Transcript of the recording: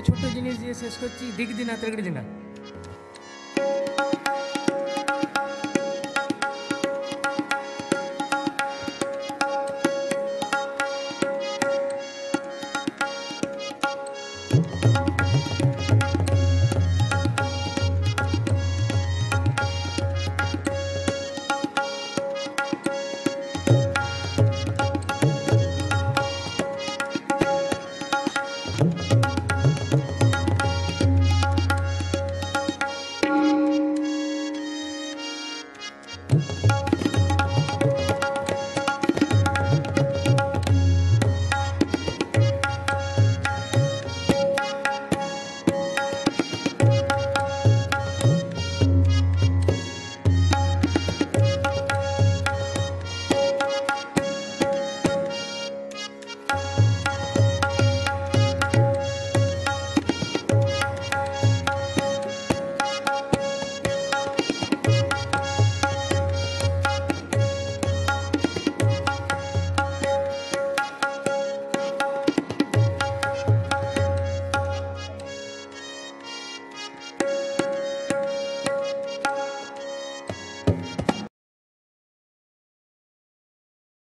একটা ছোট্ট জিনিস দিয়ে শেষ করছি। দিক দিন হাতের দিনা